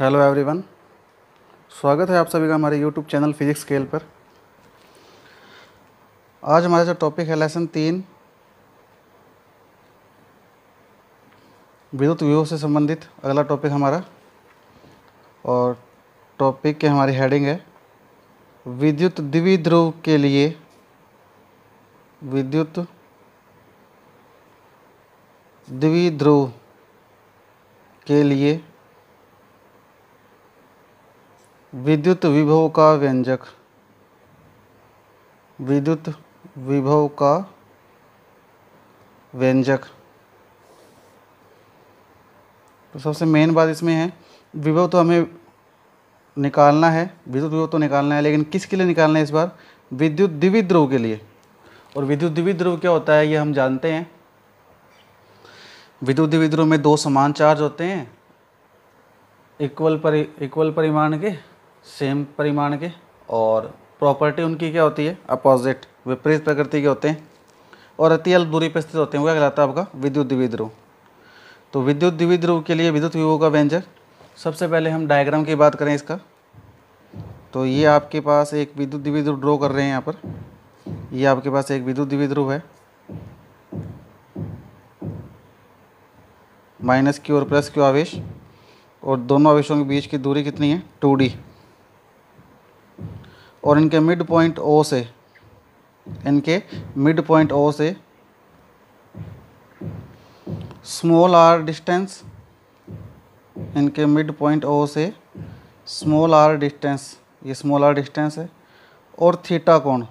Hello everyone स्वागत है आप सभी का हमारे यूट्यूब चैनल फिजिक्स स्केल पर। आज हमारा जो टॉपिक है लेसन तीन, विद्युत विभव से संबंधित अगला टॉपिक हमारा। और टॉपिक की हमारी हेडिंग है, विद्युत द्विध्रुव के लिए, विद्युत द्विध्रुव के लिए विद्युत विभव का व्यंजक। विद्युत विभव का व्यंजक। तो सबसे मेन बात इसमें है, विभव तो हमें निकालना है, विद्युत विभव तो निकालना है, लेकिन किसके लिए निकालना है इस बार? विद्युत द्विध्रुव के लिए। और विद्युत द्विध्रुव क्या होता है, ये हम जानते हैं। विद्युत द्विध्रुव में दो समान चार्ज होते हैं इक्वल परि इक्वल परिमाण के। सेम परिमाण के और प्रॉपर्टी उनकी क्या होती है? अपोजिट विपरीत प्रकृति के होते हैं और अति अल्प दूरी पर स्थित होते हैं। वो क्या कहलाता है आपका? विद्युत द्विध्रुव। तो विद्युत द्विध्रुव के लिए विद्युत विभव का व्यंजक। सबसे पहले हम डायग्राम की बात करें इसका। तो ये आपके पास एक विद्युत द्विध्रुव ड्रॉ कर रहे हैं यहाँ पर। ये आपके पास एक विद्युत द्विध्रुव है। माइनस क्यू और प्लस क्यू आवेश। और दोनों आवेशों के बीच की दूरी कितनी है? Two D. और इनके मिड पॉइंट ओ से, इनके मिड पॉइंट ओ से स्मॉल आर डिस्टेंस, इनके मिड पॉइंट ओ से स्मॉल आर डिस्टेंस, ये स्मॉल आर डिस्टेंस है, और थीटा कोण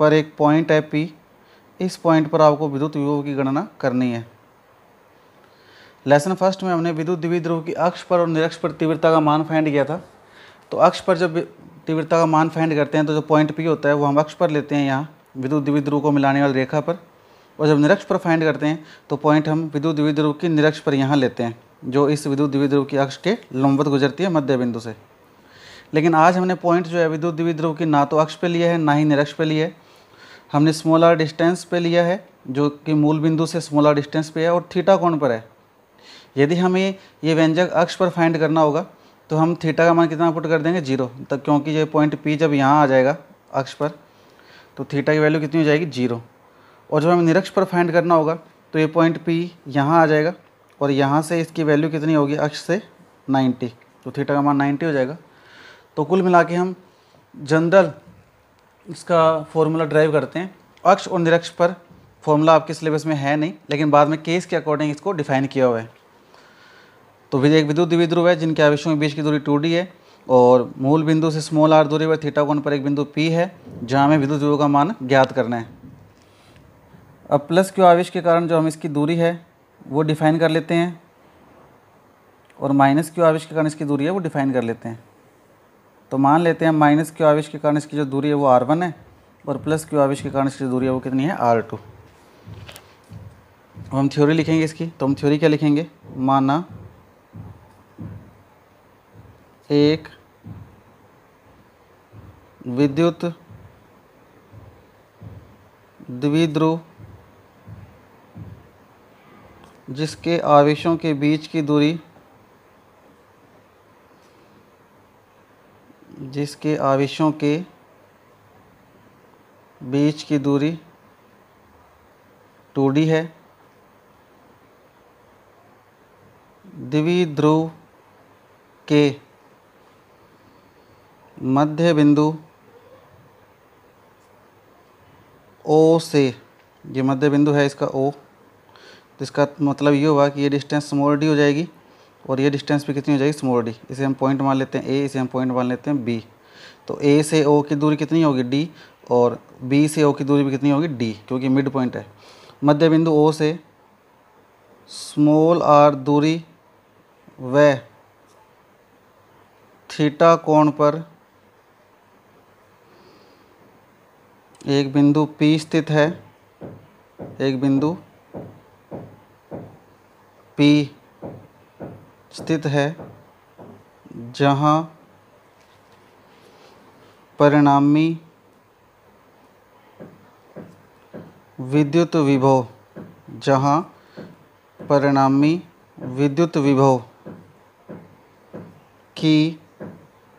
पर एक पॉइंट है पी, इस पॉइंट पर आपको विद्युत विभव की गणना करनी है। लेसन फ़र्स्ट में हमने विद्युत द्विध्रुव की अक्ष पर और निरक्ष पर तीव्रता का मान फाइंड किया था। तो अक्ष पर जब तीव्रता का मान फाइंड करते हैं तो जो पॉइंट पी होता है वो हम अक्ष पर लेते हैं यहाँ, विद्युत द्विध्रुव को मिलाने वाली रेखा पर। और जब निरक्ष पर फाइंड करते हैं तो पॉइंट हम विद्युत द्विध्रुव की निरक्ष पर यहाँ लेते हैं, जो इस विद्युत द्विध्रुव की अक्ष के लंबवत गुजरती है मध्य बिंदु से। लेकिन आज हमने पॉइंट जो है विद्युत द्विध्रुव की ना तो अक्ष पे लिया है, ना ही निरक्ष पे लिया है। हमने स्मॉल आर डिस्टेंस पे लिया है, जो कि मूल बिंदु से स्मॉल आर डिस्टेंस पे है और थीटा कोण पर है। यदि हमें ये व्यंजक अक्ष पर फाइंड करना होगा तो हम थीटा का मान कितना पुट कर देंगे? ज़ीरो तब क्योंकि ये पॉइंट पी जब यहाँ आ जाएगा, अक्ष पर तो थीटा की वैल्यू कितनी हो जाएगी? ज़ीरो और जब हमें निरक्ष पर फाइंड करना होगा तो ये पॉइंट पी यहाँ आ जाएगा और यहाँ से इसकी वैल्यू कितनी होगी? अक्ष से 90 तो थीटा का मान 90 हो जाएगा। तो कुल मिला के हम जनरल इसका फॉर्मूला ड्राइव करते हैं। अक्ष और निरक्ष पर फॉर्मूला आपके सिलेबस में है नहीं, लेकिन बाद में केस के अकॉर्डिंग इसको डिफाइन किया हुआ है। तो एक विद्युत द्विध्रुव है जिनके आवेशों के बीच की दूरी टू है और मूल बिंदु से स्मॉल आर दूरी पर थीटा कोण पर एक बिंदु पी है, जहाँ हमें विद्युत विभव का मान ज्ञात करना है। अब प्लस क्यू आवेश के कारण जो हम इसकी दूरी है, वो डिफाइन कर लेते हैं और माइनस क्यू आवेश के कारण इसकी दूरी है, वो डिफाइन कर लेते हैं। तो मान लेते हैं माइनस क्यू आवेश के कारण इसकी जो दूरी है, वो आर वन है और प्लस क्यू आवेश के कारण इसकी दूरी है, वो कितनी है आर टू हम थ्योरी लिखेंगे इसकी तो हम थ्योरी क्या लिखेंगे? माना एक, विद्युत, द्विध्रुव, जिसके आवेशों के बीच की दूरी, जिसके आवेशों के बीच की दूरी टू डी है। द्विध्रुव के मध्य बिंदु ओ से, ये मध्य बिंदु है इसका ओ इसका मतलब ये हुआ कि ये डिस्टेंस स्मॉल डी हो जाएगी और ये डिस्टेंस भी कितनी हो जाएगी स्मॉल डी इसे हम पॉइंट मान लेते हैं ए इसे हम पॉइंट मान लेते हैं बी तो ए से ओ की दूरी कितनी होगी डी और बी से ओ की दूरी भी कितनी होगी डी क्योंकि मिड पॉइंट है। मध्य बिंदु ओ से स्मॉल आर दूरी व थीटा कोण पर एक बिंदु P स्थित है। एक बिंदु P स्थित है, जहाँ परिणामी विद्युत विभव, जहाँ परिणामी विद्युत विभव की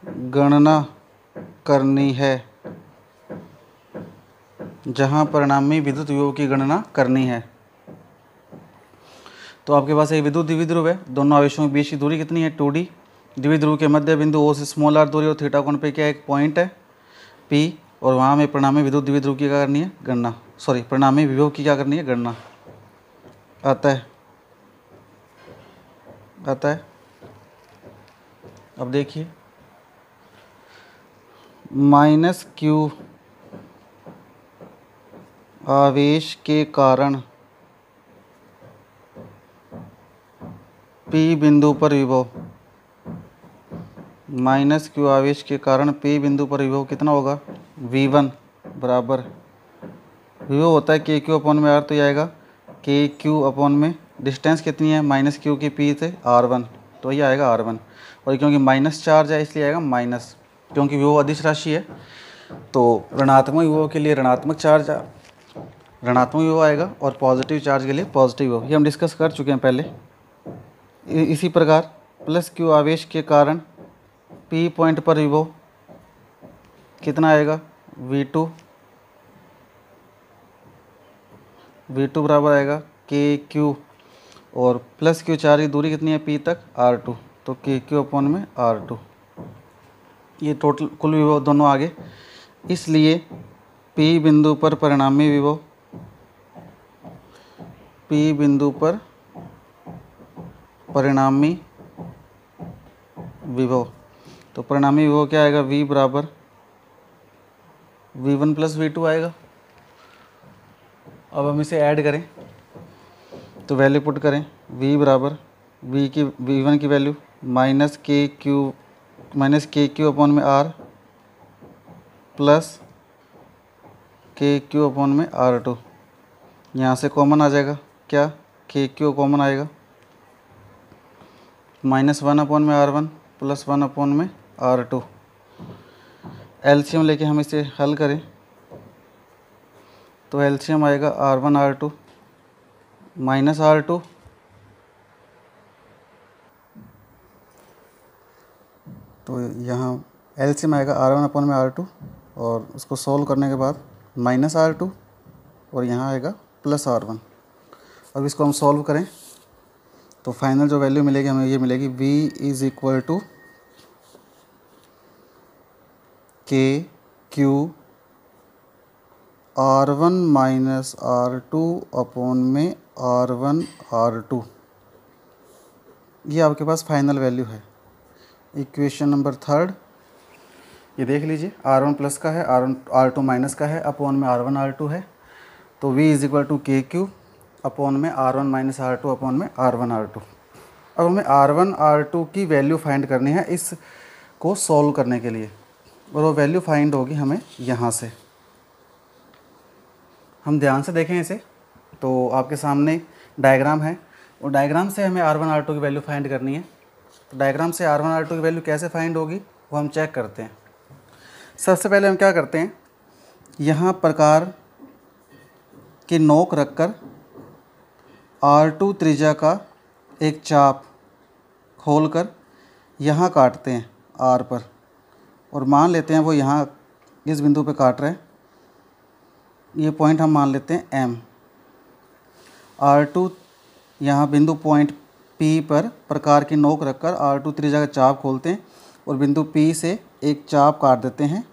गणना करनी है। जहाँ परिणामी विद्युत विभव की गणना करनी है। तो आपके पास एक विद्युत द्विध्रुव है। दोनों आवेशों के बीच की दूरी कितनी है? Two D. द्विध्रुव के मध्य बिंदु ओ से स्मॉल आर दूरी और थीटा कोण पे क्या एक पॉइंट है? पी और वहाँ में परिणामी विद्युत द्विध्रुव की क्या करनी है? गणना। सॉरी परिणामी विभव की क्या करनी है? गणना। आता है। आता है। अब देखिए। माइनस क्यू आवेश के कारण पी बिंदु पर विभव। माइनस क्यू आवेश के कारण पी बिंदु पर विभव कितना होगा? वी वन बराबर। विभव होता है के क्यू अपॉन में आर तो ये आएगा। के क्यू अपॉन में डिस्टेंस कितनी है? माइनस क्यू की पी से आर वन तो ये आएगा आर वन और क्योंकि माइनस चार्ज है, इसलिए आएगा माइनस, क्योंकि विभव अधिश राशि है तो ऋणात्मक विभव के लिए ऋणात्मक चार्ज ऋणात्मक विभव आएगा और पॉजिटिव चार्ज के लिए पॉजिटिव विभव। ये हम डिस्कस कर चुके हैं पहले। इसी प्रकार, प्लस क्यू आवेश के कारण पी पॉइंट पर विभव कितना आएगा? We to. वी टू बराबर आएगा के क्यू। और प्लस क्यू चार्ज की दूरी कितनी है? पी तक, आर टू। तो के क्यू अपॉन में आर टू। ये टोटल कुल विभव दोनों आगे। इसलिए पी बिंदु पर परिणामी विभव पी बिंदु पर परिणामी विभव। तो परिणामी विभव क्या आएगा? V बराबर वी वन प्लस वी आएगा। अब हम इसे ऐड करें। तो वैल्यू पुट करें। V बराबर v की वी वन की value minus K Q minus K Q upon में R plus K Q upon में आर टू यहाँ से कॉमन आ जाएगा। क्या? के क्यू कॉमन आएगा? माइनस वन अपॉन में R one plus one upon में आर टू एलसीएम लेके हम इसे हल करें। तो एलसीएम आएगा R one R two minus R two तो यहाँ एलसीएम आएगा आर वन अपॉन में आर टू और उसको सोल्व करने के बाद माइनस आर टू और यहाँ आएगा प्लस आर वन अब इसको हम सॉल्व करें। तो फाइनल जो वैल्यू मिलेगी, हमें ये मिलेगी v is equal to K Q R one minus R two upon में आर वन आर टू ये आपके पास फाइनल वैल्यू है। इक्वेशन नंबर थर्ड ये देख लीजिए आर वन प्लस का है R one R two minus का है अपॉन में आर वन आर टू है। तो v is equal to K Q upon में R one minus R two upon में आर वन आर टू अब हमें आर वन आर टू की वैल्यू फाइंड करनी है इस को सॉल्व करने के लिए। और वो वैल्यू फाइंड होगी हमें यहाँ से। हम ध्यान से देखें इसे। तो आपके सामने डायग्राम है। और डायग्राम से हमें आर वन आर टू की वैल्यू फाइंड करनी है। तो डायग्राम से आर वन आर टू की वैल्यू कैसे फाइंड होगी, वो हम चेक करते हैं। सबसे पहले हम क्या करते हैं? यहाँ प्रकार की नोक रखकर आर टू त्रिज्या का एक चाप खोलकर यहाँ काटते हैं आर पर। और मान लेते हैं वो यहाँ इस बिंदु पे काट रहे हैं। ये पॉइंट हम मान लेते हैं एम आर टू यहाँ बिंदु पॉइंट पी पर प्रकार की नोक रखकर आर टू त्रिज्या का चाप खोलते हैं और बिंदु पी से एक चाप काट देते हैं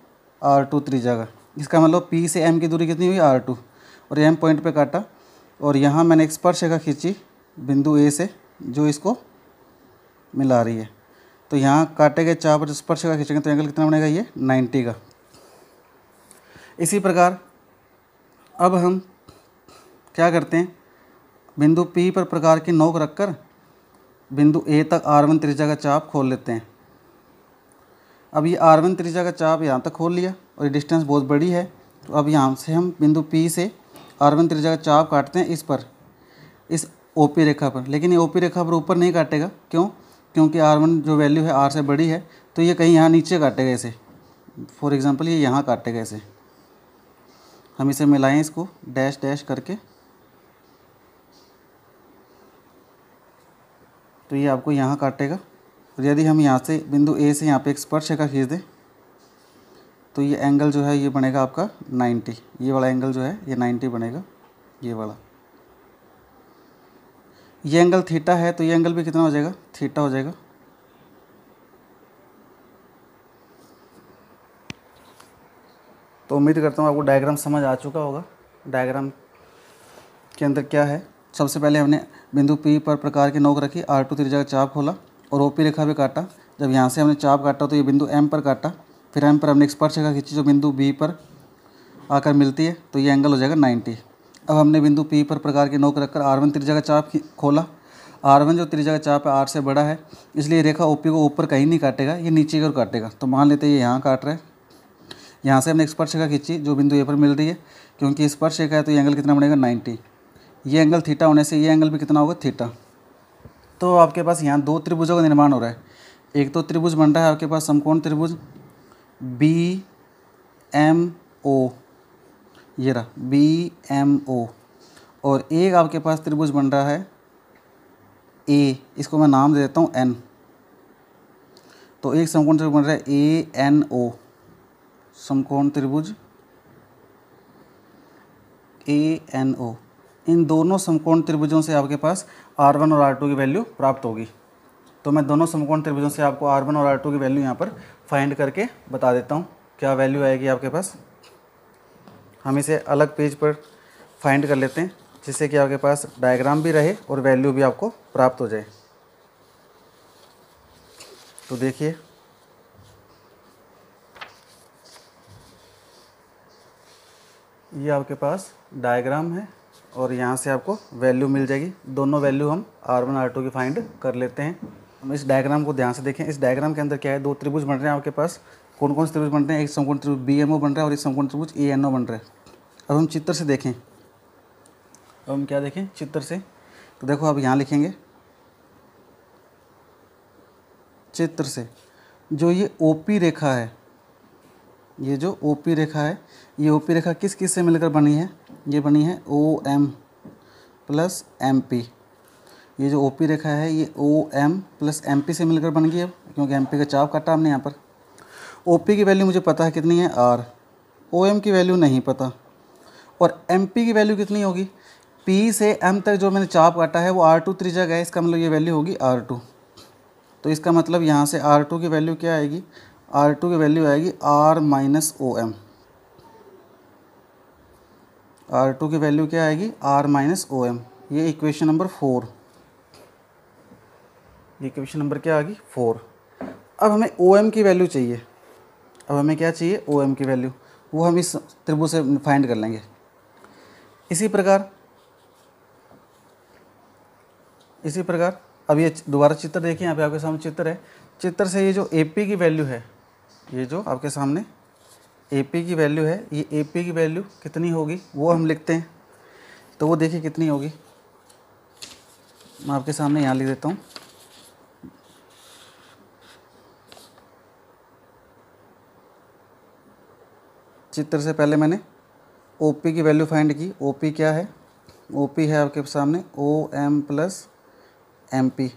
आर टू त्रिज्या का। इसका मतलब पी से एम की दूरी कितनी हुई? R two. और एम पॉइंट पे काटा और यहाँ मैंने एक स्पर्श रेखा खींची बिंदु ए से, जो इसको मिला रही है। तो यहाँ काटे गए चाप पर स्पर्श रेखा खींचेंगे तो एंगल कितना बनेगा ये? 90 का। इसी प्रकार, अब हम क्या करते हैं? बिंदु पी पर प्रकार की नोक रखकर बिंदु ए तक आर वन त्रिज्या का चाप खोल लेते हैं। अब ये आर वन त्रिज्या का चाप यहाँ तक खोल लिया और ये डिस्टेंस बहुत बड़ी है। तो अब यहाँ से हम बिंदु पी से आर वन त्रिज्या का चाप काटते हैं इस पर, इस ओपी रेखा पर। लेकिन ये ओपी रेखा पर ऊपर नहीं काटेगा। क्यों? क्योंकि आर वन जो वैल्यू है आर से बड़ी है तो ये कहीं यहाँ नीचे काटेगा इसे। फॉर एग्ज़ाम्पल ये यहाँ काटेगा इसे। हम इसे मिलाएँ इसको डैश डैश करके। तो ये आपको यहाँ काटेगा। और यदि हम यहाँ से, बिंदु ए से यहाँ पे एक स्पर्श रेखा खींच दें तो ये एंगल जो है, ये बनेगा आपका 90 ये वाला एंगल जो है, ये 90 बनेगा, ये वाला. ये एंगल थीटा है तो ये एंगल भी कितना हो जाएगा? थीटा हो जाएगा. तो उम्मीद करता हूँ आपको डायग्राम समझ आ चुका होगा। डायग्राम के अंदर क्या है? सबसे पहले हमने बिंदु पी पर प्रकार की नोक रखी आर टू त्रिज्या का चाप खोला और ओपी रेखा भी काटा। जब यहाँ से हमने चाप काटा तो ये बिंदु एम पर काटा। फिर एम पर हमने स्पर्श रेखा खींची जो बिंदु बी पर आकर मिलती है तो ये एंगल हो जाएगा नाइन्टी अब हमने बिंदु पी पर प्रकार की नोक रखकर आर वन त्रिज्या का चाप खोला। आर वन जो त्रिज्या का चाप है आर से बड़ा है, इसलिए रेखा ओपी को ऊपर कहीं नहीं काटेगा, ये नीचे की ओर काटेगा। तो मान लेते हैं ये यहाँ काट रहा है। यहाँ से हमने स्पर्श रेखा खींची जो बिंदु ए पर मिल रही है, क्योंकि स्पर्श रेखा है तो ये एंगल कितना बनेगा नाइन्टी ये एंगल थीटा होने से ये एंगल भी कितना होगा थीटा तो आपके पास यहाँ दो त्रिभुजों का निर्माण हो रहा है। एक तो त्रिभुज बन रहा है आपके पास, समकोण त्रिभुज बी एम ओ। ये रहा, बी एम ओ। और एक आपके पास त्रिभुज बन रहा है, ए। इसको मैं नाम दे देता हूँ, एन। तो एक समकोण त्रिभुज बन रहा है, ए, एन, ओ। समकोण त्रिभुज, ए, एन, ओ। इन दोनों समकोण त्रिभुजों से आपके पास आर वन और आर टू की वैल्यू प्राप्त होगी। तो मैं दोनों समकोण त्रिभुजों से आपको आर वन और आर टू की वैल्यू यहाँ पर फाइंड करके बता देता हूँ। क्या वैल्यू आएगी आपके पास? हम इसे अलग पेज पर फाइंड कर लेते हैं, जिससे कि आपके पास डायग्राम भी रहे और वैल्यू भी आपको प्राप्त हो जाए। तो देखिए। ये आपके पास डायग्राम है और यहाँ से आपको वैल्यू मिल जाएगी। दोनों वैल्यू हम आर वन आर टू की फाइंड कर लेते हैं। हम इस डायग्राम को ध्यान से देखें। इस डायग्राम के अंदर क्या है? दो त्रिभुज बन रहे हैं आपके पास। कौन कौन से त्रिभुज बन रहे हैं? एक समकोण त्रिभुज बी एम ओ बन रहा है और एक समकोण त्रिभुज ए एन ओ बन रहा है। अब हम चित्र से देखें। अब हम क्या देखें? चित्र से। तो देखो अब यहाँ लिखेंगे। चित्र से। जो ये ओपी रेखा है, ये जो ओपी रेखा है, ये ओपी रेखा किस किस से मिलकर बनी है? ये बनी है O M plus M P ये जो ओपी रेखा है, ये O M plus M P से मिलकर बन गई अब क्योंकि एम पी का चाप काटा हमने यहाँ पर। ओ पी की वैल्यू मुझे पता है कितनी है? आर ओ एम की वैल्यू नहीं पता। और एम पी की वैल्यू कितनी होगी? पी से एम तक जो मैंने चाप काटा है, वो आर टू त्रिज्या है, इसका मतलब ये वैल्यू होगी आर टू तो इसका मतलब यहाँ से आर टू की वैल्यू क्या आएगी? आर टू की वैल्यू आएगी R minus O M R two की वैल्यू क्या आएगी? आर माइनस ओ एम ये इक्वेशन नंबर फोर ये इक्वेशन नंबर क्या आ गई? फोर अब हमें ओ एम की वैल्यू चाहिए। अब हमें क्या चाहिए? ओ एम की वैल्यू वो हम इस त्रिभुज से फाइंड कर लेंगे। इसी प्रकार इसी प्रकार, अब ये दोबारा चित्र देखिए, यहाँ पे आपके सामने चित्र है। चित्र से ये जो ए पी की वैल्यू है, ये जो आपके सामने ए पी की वैल्यू है, ये ए पी की वैल्यू कितनी होगी, वो हम लिखते हैं। तो वो देखिए कितनी होगी। मैं आपके सामने यहाँ लिख देता हूँ। चित्र से पहले मैंने ओ पी की वैल्यू फाइंड की। ओ पी क्या है? ओ पी है आपके सामने। O M plus M P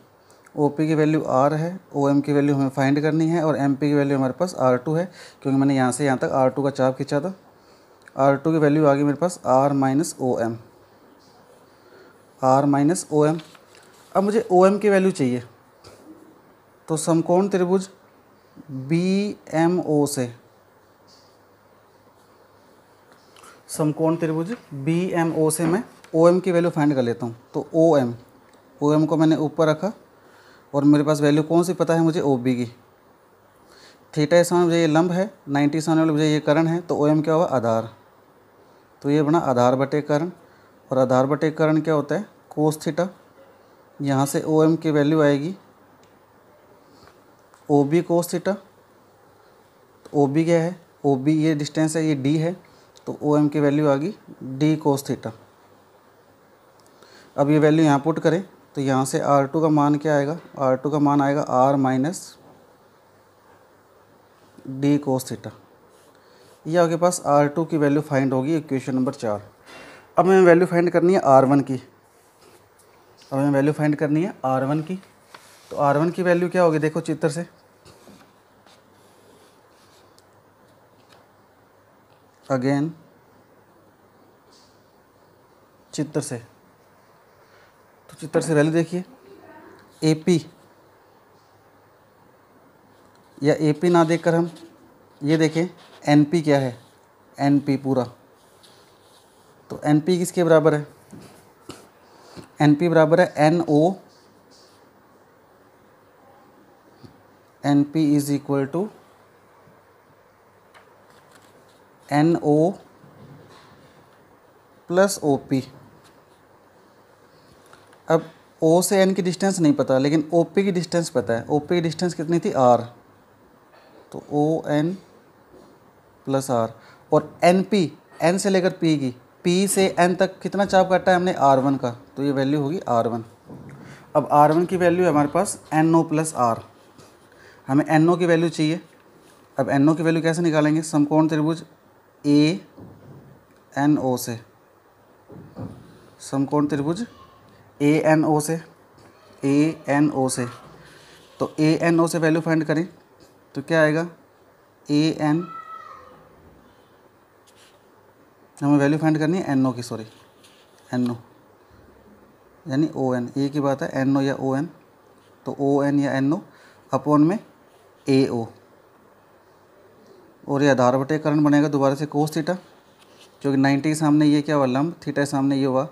O P की वैल्यू आर है। ओ एम की वैल्यू हमें फाइंड करनी है और एम पी की वैल्यू हमारे पास आर टू है, क्योंकि मैंने यहाँ से यहाँ तक आर टू का चाप खींचा था। आर टू की वैल्यू आ गई मेरे पास R minus O M R minus O M अब मुझे ओ एम की वैल्यू चाहिए। तो समकोण त्रिभुज बी एम ओ से समकोण त्रिभुज बी एम ओ से मैं ओ एम की वैल्यू फाइंड कर लेता हूँ। तो ओ एम ओ एम को मैंने ऊपर रखा और मेरे पास वैल्यू कौन सी पता है मुझे? ओ बी की। थीटा सामने मुझे ये लंब है नाइन्टी वाले मुझे ये करण है तो ओ एम क्या हुआ आधार। तो ये बना आधार बटे करण और आधार बटे करण क्या होता है? कोस थीटा यहाँ से ओ एम की वैल्यू आएगी। ओ बी कोस थीटा तो ओ बी क्या है? ओ बी ये डिस्टेंस है, ये डी है। तो ओ एम की वैल्यू आ गई डी कोस थीटा अब ये वैल्यू यहाँ पुट करें तो यहाँ से आर टू का मान क्या आएगा? आर टू का मान आएगा R minus D cos theta ये आपके पास आर टू की वैल्यू फाइंड होगी इक्वेशन नंबर चार। अब हमें वैल्यू फाइंड करनी है आर वन की। अब हमें वैल्यू फाइंड करनी है आर वन की। तो आर वन की वैल्यू क्या होगी? देखो चित्र से। अगेन चित्र से। तो चित्र से वैल्यू देखिए। ए पी या ए पी ना देखकर हम ये देखें एन पी क्या है? एन पी पूरा। तो एन पी किसके बराबर है? एन पी बराबर है N O N P is equal to N O plus O P अब ओ से एन की डिस्टेंस नहीं पता, लेकिन ओ पी की डिस्टेंस पता है। ओ पी की डिस्टेंस कितनी थी? आर तो ओ एन प्लस आर और एन पी एन से लेकर पी की पी से एन तक कितना चाप काटा है हमने? आर वन का। तो ये वैल्यू होगी आर वन अब आर वन की वैल्यू है हमारे पास एन ओ प्लस आर हमें एन ओ की वैल्यू चाहिए। अब एन ओ की वैल्यू कैसे निकालेंगे? समकोण त्रिभुज ए, एन, ओ से। समकोण त्रिभुज, ए, एन, ओ से, ए, एन, ओ से। तो ए, एन, ओ से वैल्यू फाइंड करें तो क्या आएगा? ए, एन, हमें वैल्यू फाइंड करनी है एन ओ की सॉरी एन ओ यानी ओ एन ए की बात है एन ओ या ओ एन तो ओ एन या एन ओ अपॉन में ए ओ और ये आधार बटे करण बनेगा दोबारा से कोस थीटा क्योंकि 90 के सामने ये क्या हुआ, लंब थीटा के सामने ये हुआ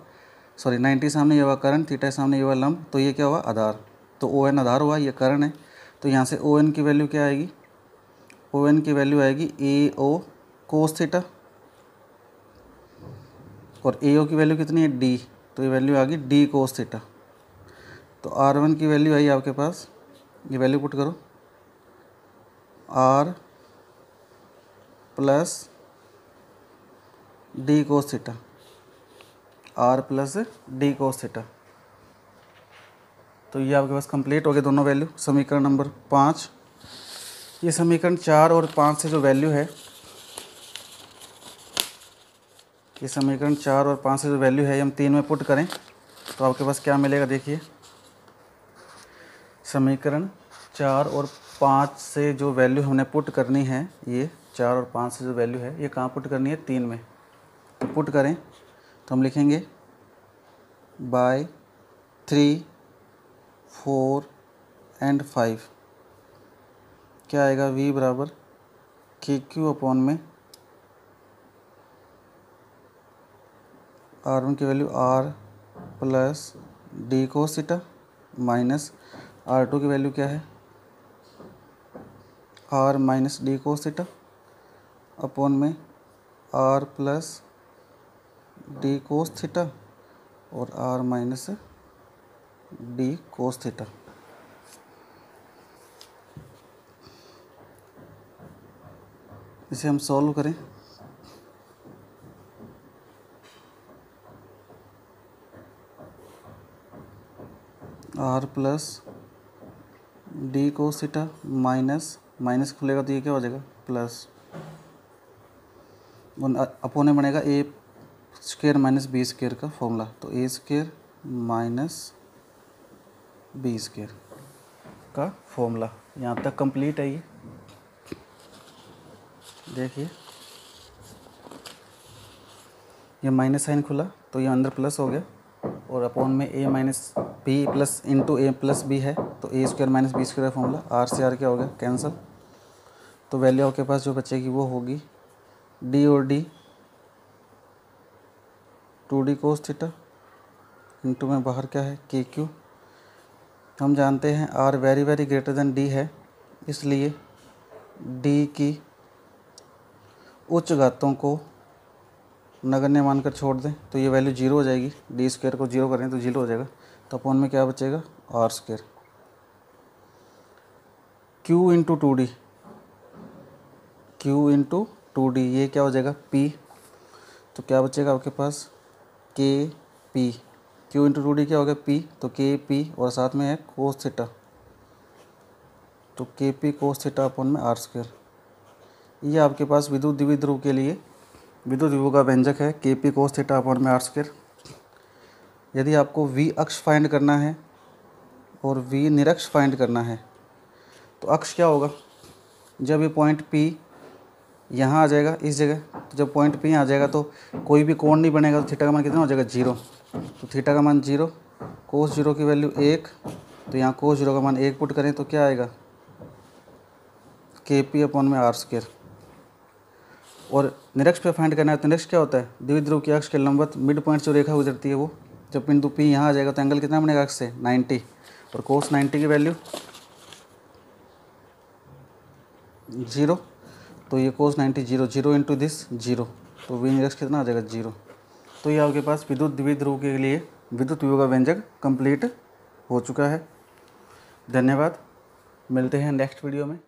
सॉरी 90 के सामने ये हुआ करण थीटा के सामने ये हुआ लंब तो ये क्या हुआ, आधार। तो ओ एन आधार हुआ, ये करण है। तो यहाँ से ओ एन की वैल्यू क्या आएगी? ओ एन की वैल्यू आएगी ए ओ कोस थीटा और ए ओ की वैल्यू कितनी है? डी तो ये वैल्यू आ गई डी कोस थीटा तो आर वन की वैल्यू आई आपके पास, ये वैल्यू पुट करो। R plus D cos theta. R plus D cos theta. तो ये आपके पास कंप्लीट हो गए दोनों वैल्यू, समीकरण नंबर पाँच। ये समीकरण चार और पाँच से जो वैल्यू है, ये समीकरण चार और पाँच से जो वैल्यू है हम तीन में पुट करें तो आपके पास क्या मिलेगा देखिए। समीकरण चार और पाँच से जो वैल्यू हमने पुट करनी है, ये चार और पाँच से जो वैल्यू है, ये कहाँ पुट करनी है? तीन में। तो पुट करें तो हम लिखेंगे by three four and five क्या आएगा? वी बराबर के क्यू अपॉन में आर वन की value R plus D cos theta minus R two की वैल्यू क्या है? R minus D cos theta upon में R plus D cos theta और R minus D cos theta इसे हम solve करें। R plus D cos theta minus minus खुलेगा तो ये क्या हो जाएगा? प्लस अपोने बनेगा A square minus B square का फॉर्मूला। तो A square minus B square का फॉर्मूला। यहाँ तक कंप्लीट है ये। देखिए। ये माइनस साइन खुला तो ये अंदर प्लस हो गया और अपॉन में A minus B plus into A plus B है तो A square minus B square formula R से आर क्या हो गया? कैंसिल तो वैल्यू आपके पास जो बचेगी वो होगी डी और D two D cos theta into में बाहर क्या है? के क्यू हम जानते हैं R very very greater than D है, इसलिए डी की उच्च घातों को नगण्य मानकर छोड़ दें तो ये वैल्यू ज़ीरो हो जाएगी। डी स्क्वायर को ज़ीरो करें तो ज़ीरो हो जाएगा। तो अपॉन में क्या बचेगा? R square Q into two D Q into two D ये क्या हो जाएगा? पी तो क्या बचेगा आपके पास? K P Q into two D क्या हो गया? पी तो के पी और साथ में है कोस थीटा तो के पी कोस थीटा अपन में आर स्क्वेयर ये आपके पास विद्युत द्विध्रुव के लिए, विद्युत विभव का व्यंजक है। के पी कोस थीटा अपन में आर स्क्वेयर यदि आपको वी अक्ष फाइंड करना है और वी निरक्ष फाइंड करना है तो अक्ष क्या होगा? जब ये पॉइंट पी यहाँ आ जाएगा, इस जगह तो जब पॉइंट पी आ जाएगा तो कोई भी कोण नहीं बनेगा तो थीटा का मान कितना हो जाएगा? ज़ीरो तो थीटा का मान ज़ीरो कोस ज़ीरो की वैल्यू एक तो यहाँ कोस ज़ीरो का मान एक पुट करें तो क्या आएगा? के पी अपॉन में आर स्केयर और निरक्ष पे फाइंड करना है तो निरक्ष क्या होता है? द्विध्रुव की अक्ष के लंबवत मिड पॉइंट जो रेखा गुजरती है, वो जब बिंदु पी यहाँ आ जाएगा तो एंगल कितना बनेगा से? नाइन्टी और कोस नाइन्टी की वैल्यू ज़ीरो तो ये cos ninety zero zero into this zero तो वी निरक्ष कितना आ जाएगा? ज़ीरो तो ये आपके पास विद्युत द्विध्रुव के लिए विद्युत विभव का व्यंजक कंप्लीट हो चुका है। धन्यवाद। मिलते हैं नेक्स्ट वीडियो में।